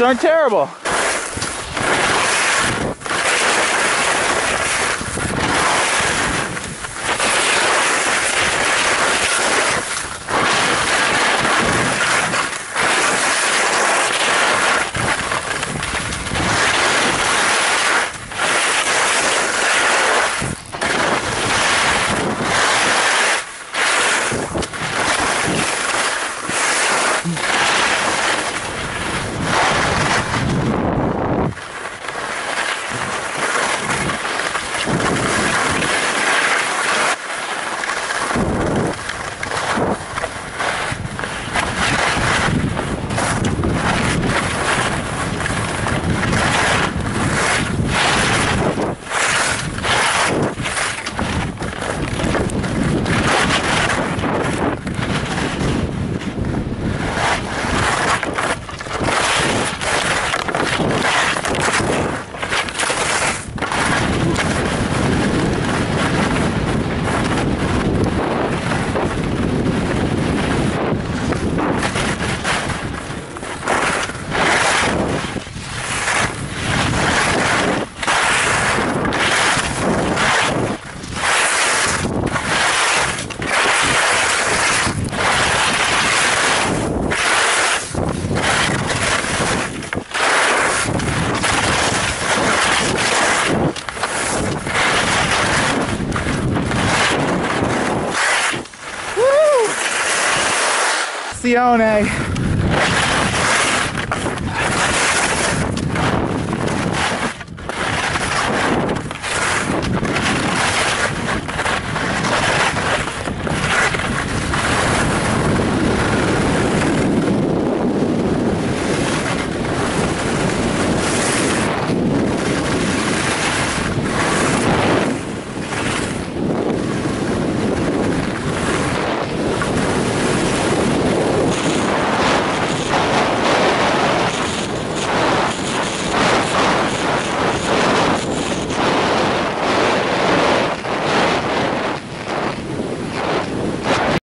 aren't terrible. Sione.